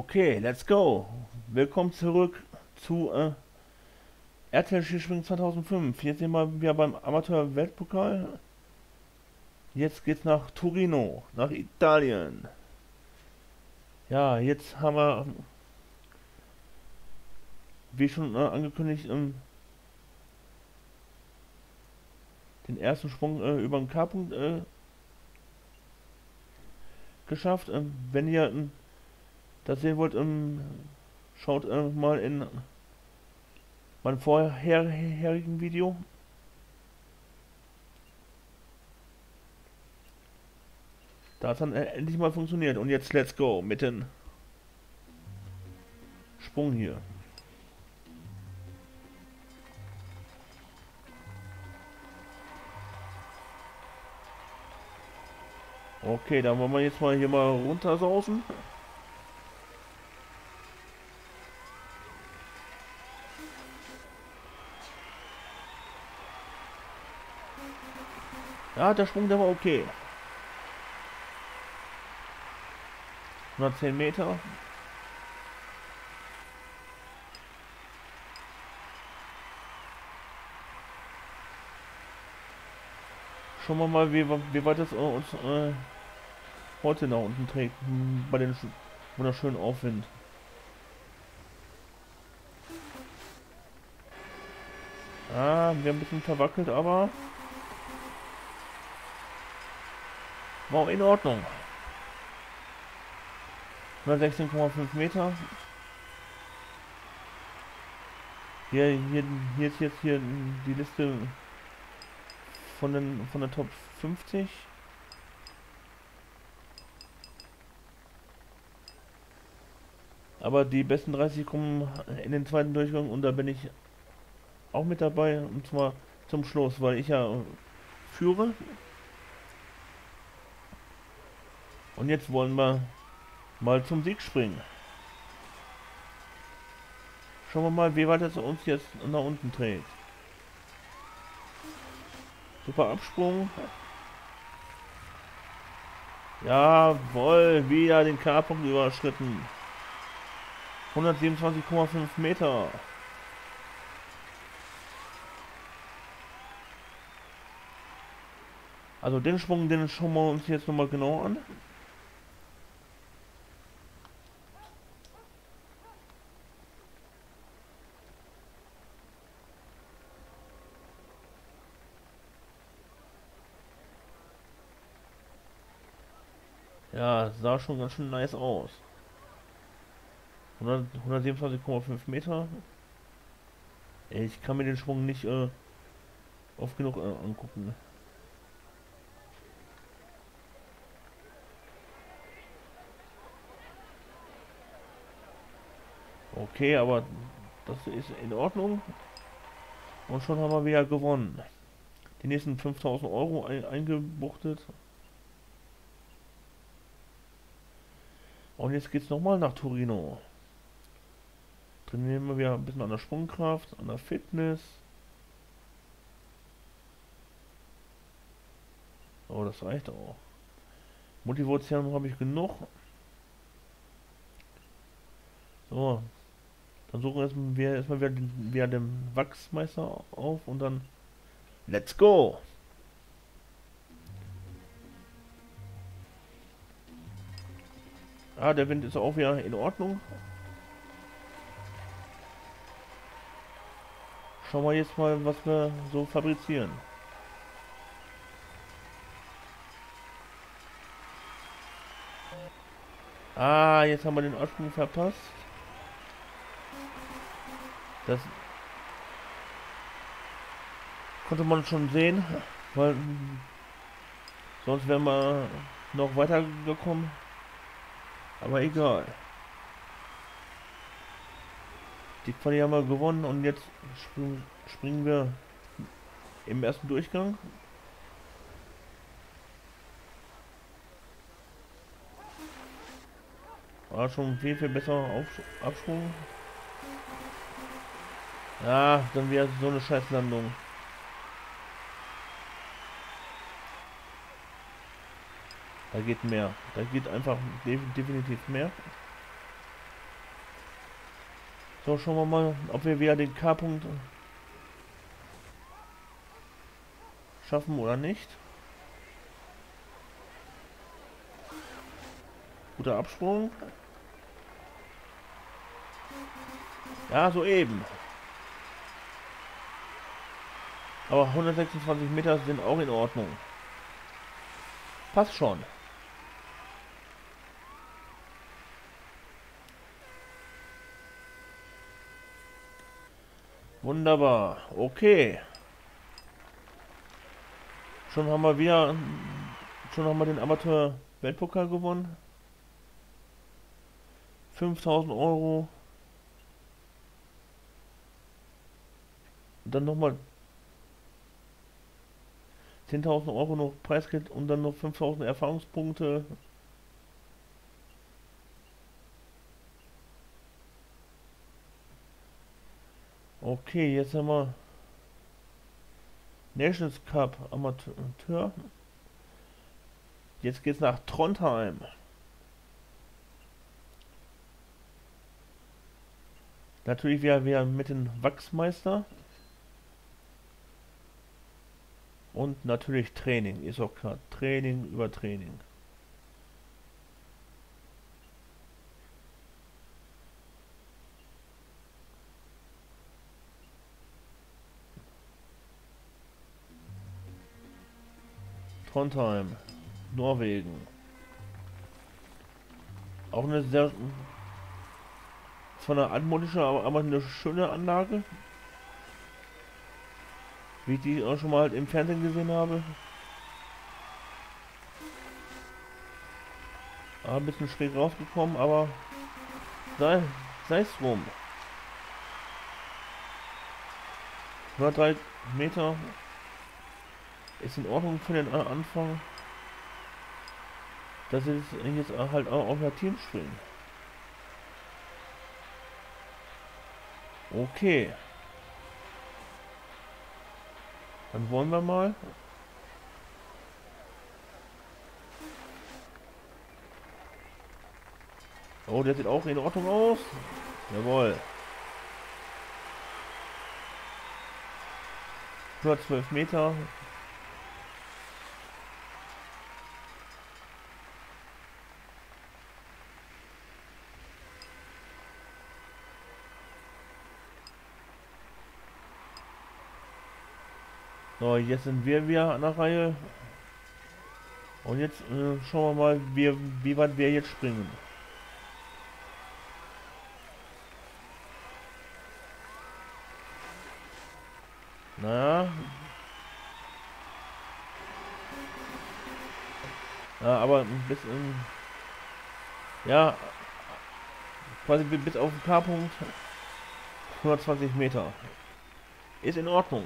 Okay, let's go. Willkommen zurück zu äh, RTL Skispringen 2005. Jetzt sind wir wieder beim Amateur-Weltpokal. Jetzt geht's nach Torino, nach Italien. Ja, jetzt haben wir, wie schon äh, angekündigt, ähm, den ersten Sprung äh, über den K-Punkt äh, geschafft. Ähm, wenn ihr ähm, das sehen wollt, ähm, schaut äh, mal in meinem vorherigen Video. Da hat dann endlich mal funktioniert. Und jetzt let's go mit dem Sprung hier. Okay, dann wollen wir jetzt mal hier mal runtersausen. Der Sprung, der war okay. 110 Meter. Schauen wir mal, wie, wie weit es uns äh, heute nach unten trägt, hm, bei den wunderschönen Aufwind. Ah, wir haben ein bisschen verwackelt, aber war in Ordnung. 116,5 Meter. Hier, hier, hier ist jetzt hier die Liste von den von der Top 50. Aber die besten 30 kommen in den zweiten Durchgang und da bin ich auch mit dabei und zwar zum Schluss, weil ich ja führe. Und jetzt wollen wir mal zum Sieg springen. Schauen wir mal, wie weit es uns jetzt nach unten trägt. Super Absprung. Jawohl, wieder den K-Punkt überschritten. 127,5 Meter. Also den Sprung, den schauen wir uns jetzt nochmal genau an. Ja, sah schon ganz schön nice aus. 127,5 Meter. Ich kann mir den Schwung nicht äh, oft genug äh, angucken. Okay, aber das ist in Ordnung. Und schon haben wir wieder gewonnen. Die nächsten 5000 Euro ein eingebuchtet. Und jetzt geht es nochmal nach Torino. Trainieren wir wieder ein bisschen an der Sprungkraft, an der Fitness. Oh, das reicht auch. Motivation habe ich genug. So. Dann suchen wir erstmal wieder, wieder den Wachsmeister auf und dann Let's go! Ah, der Wind ist auch wieder in Ordnung. Schauen wir jetzt mal, was wir so fabrizieren. Ah, jetzt haben wir den Absprung verpasst. Das konnte man schon sehen, weil sonst wären wir noch weitergekommen. Aber egal. Die Quali haben wir gewonnen und jetzt springen, springen wir im ersten Durchgang. War schon viel, viel besser auf Absprung. Ja, dann wäre so eine Scheißlandung. Da geht mehr. Da geht einfach definitiv mehr. So, schauen wir mal, ob wir wieder den K-Punkt schaffen oder nicht. Guter Absprung. Ja, soeben. Aber 126 Meter sind auch in Ordnung. Passt schon. Wunderbar. Okay. Schon haben wir wieder, schon haben wir den Amateur Weltpokal gewonnen. 5000 Euro. Und dann nochmal 10.000 Euro noch Preisgeld und dann noch 5.000 Erfahrungspunkte. Okay, jetzt haben wir Nations Cup Amateur. Jetzt geht's nach Trondheim. Natürlich wäre wir mit dem Wachsmeister. Und natürlich Training, ist auch klar. Training über Training. Trondheim, Norwegen. Auch eine sehr zwar eine altmodische, aber, aber eine schöne Anlage. Wie ich die auch schon mal halt im Fernsehen gesehen habe. Ah, ein bisschen schräg rausgekommen, aber sei, sei es drum. 103 Meter ist in Ordnung für den Anfang. Das ist jetzt halt auch auf der Team springen. Okay. Dann wollen wir mal. Oh, der sieht auch in Ordnung aus. Jawohl. 112 Meter. Jetzt sind wir wieder an der Reihe. Und jetzt äh, schauen wir mal, wie, wie weit wir jetzt springen. Na. Ja, aber bis in, ja, quasi bis auf den K-Punkt 120 Meter. Ist in Ordnung.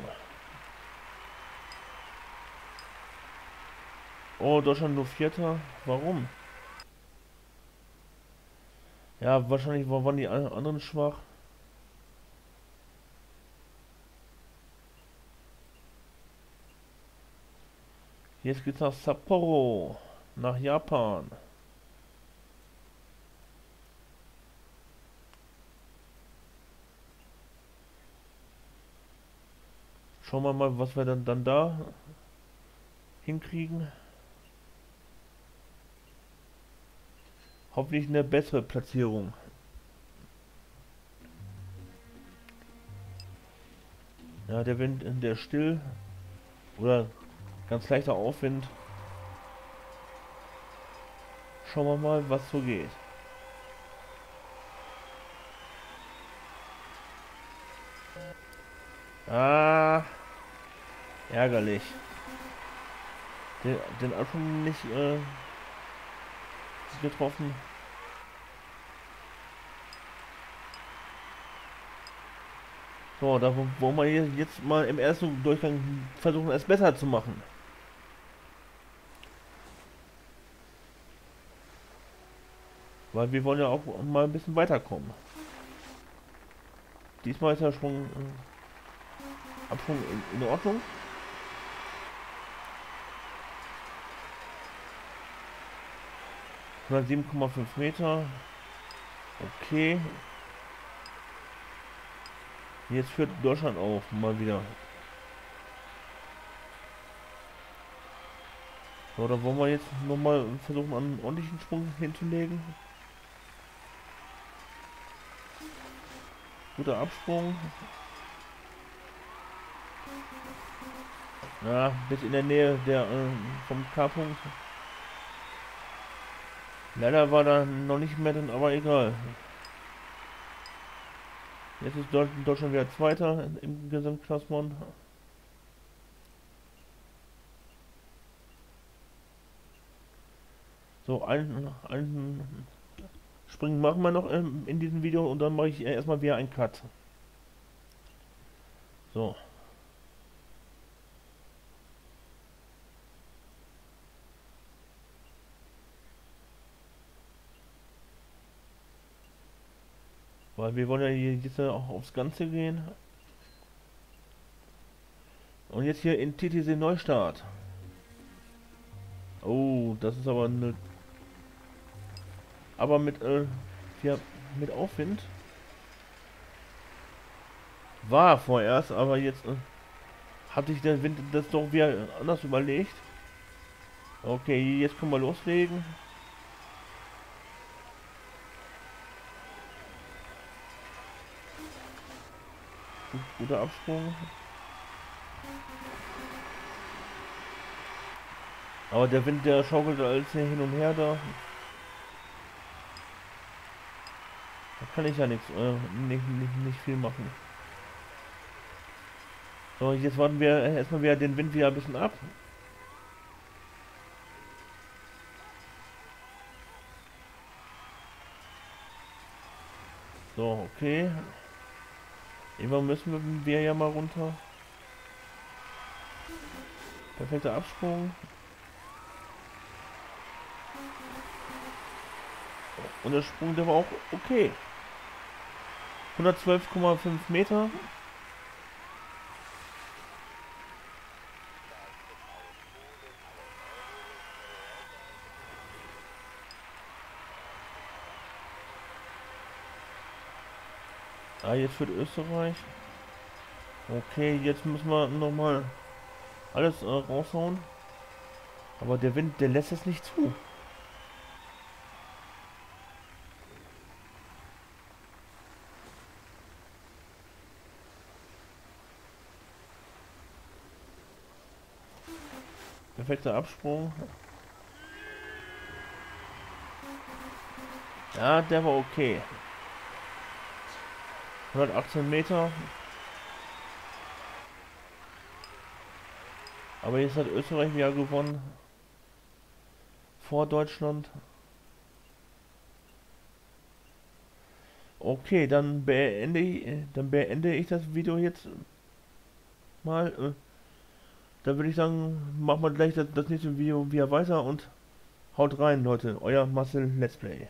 Oh, Deutschland nur Vierter. Warum? Ja, wahrscheinlich waren die anderen schwach. Jetzt geht's nach Sapporo, nach Japan. Schauen wir mal, was wir dann, dann da hinkriegen. Hoffentlich eine bessere Platzierung. Ja, der Wind, der still oder ganz leichter Aufwind. Schauen wir mal, was so geht. Ah, ärgerlich. Den, den Anfang nicht äh, getroffen. So, da wollen wir jetzt mal im ersten Durchgang versuchen, es besser zu machen. Weil wir wollen ja auch mal ein bisschen weiterkommen. Diesmal ist der Sprung, äh, Absprung in, in Ordnung. 107,5 Meter. Okay. Jetzt führt Deutschland auf, mal wieder. Dann wollen wir jetzt nochmal versuchen, einen ordentlichen Sprung hinzulegen. Guter Absprung. Ja, bis in der Nähe der äh, vom K-Punkt. Leider war da noch nicht mehr drin, aber egal. Jetzt ist Deutschland wieder Zweiter im Gesamtklassement. So, ein, ein Springen machen wir noch in, in diesem Video und dann mache ich erstmal wieder einen Cut. So. Weil wir wollen ja jetzt auch aufs Ganze gehen. Und jetzt hier in TTC Neustart. Oh, das ist aber eine... Aber mit, äh, ja, mit Aufwind. War vorerst, aber jetzt äh, hatte ich der Wind das doch wieder anders überlegt. Okay, jetzt können wir loslegen. Guter Absprung. Aber der Wind, der schaukelt alles hier hin und her da. Da kann ich ja nichts, äh, nicht, nicht, nicht viel machen. So, jetzt warten wir erstmal wieder den Wind wieder ein bisschen ab. So, okay. Irgendwann müssen wir ja mal runter. Perfekter Absprung. Und der Sprung, der war auch okay. 112,5 Meter. Jetzt wird Österreich. Okay, jetzt müssen wir nochmal alles äh, raushauen. Aber der Wind, der lässt es nicht zu. Perfekter Absprung. Ja, der war okay. 118 Meter. Aber jetzt hat Österreich wieder gewonnen. Vor Deutschland. Okay, dann beende ich, dann beende ich das Video jetzt mal. Äh, dann würde ich sagen, machen wir gleich das, das nächste Video wieder weiter und haut rein, Leute. Euer Marcel Let's Play.